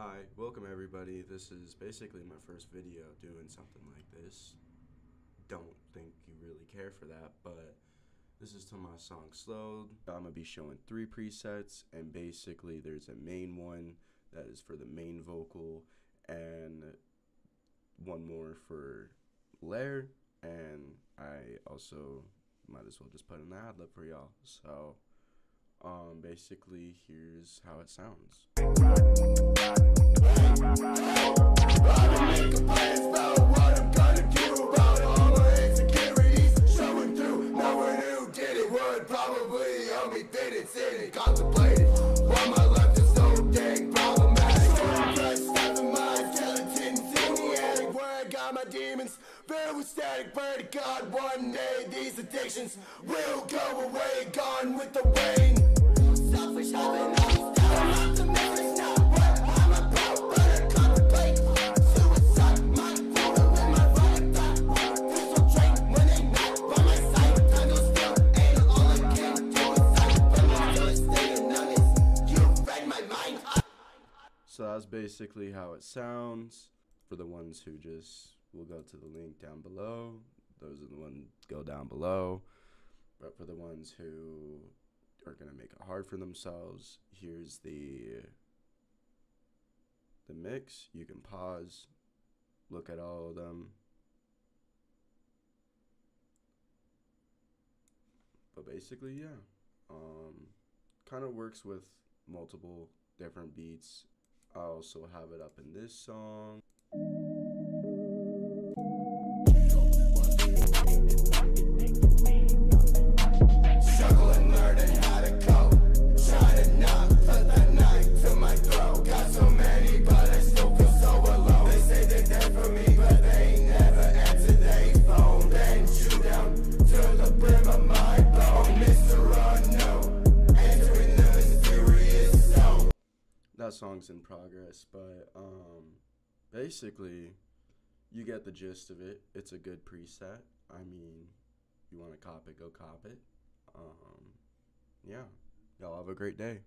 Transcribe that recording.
Hi, welcome everybody. This is basically my first video doing something like this. Don't think you really care for that, but this is to my song Slowed. I'm gonna be showing three presets, and basically, there's a main one that is for the main vocal, and one more for layer, and I also might as well just put an ad lib for y'all. So, um, basically, here's how it sounds. Help me fit it, sit it, contemplated. Why my life is so dang problematic. Out the mind, skeletons in the attic. Where I got my demons, with static. Pray to God one day these addictions will go away, gone with the rain. So that's basically how it sounds. For the ones who just will go to the link down below, those are the ones go down below. But for the ones who are gonna make it hard for themselves, here's the the mix. You can pause, look at all of them. But basically, yeah, um, kind of works with multiple different beats I also have it up in this song. Song's in progress, but um, basically, you get the gist of it. It's a good preset. I mean, you want to cop it, go cop it. Um, yeah, y'all have a great day.